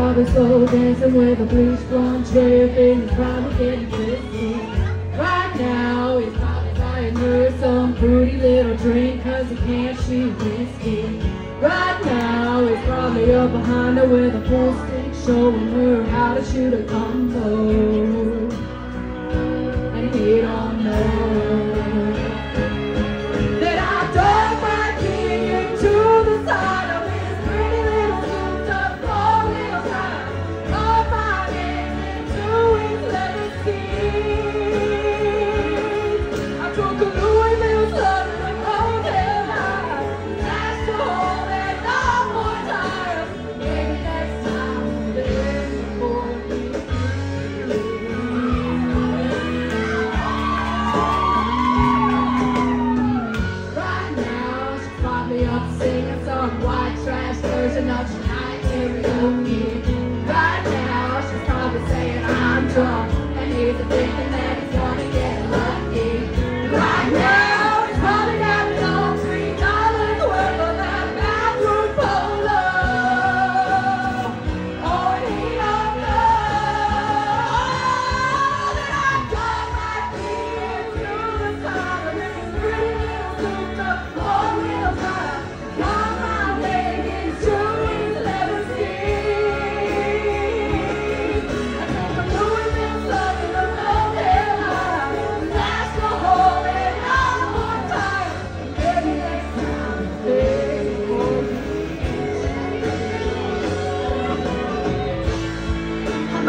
probably soul dancing with a bleach blonde dripping. in probably getting tipsy. Right now, he's probably buying her some fruity little drink cause he can't shoot whiskey. Right now, he's probably up behind her with a pool stick showing her how to shoot a combo. And he don't nothing I cannot carry on here.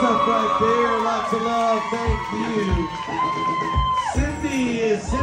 stuff right there. Lots of love. Thank you. Cindy is Cindy.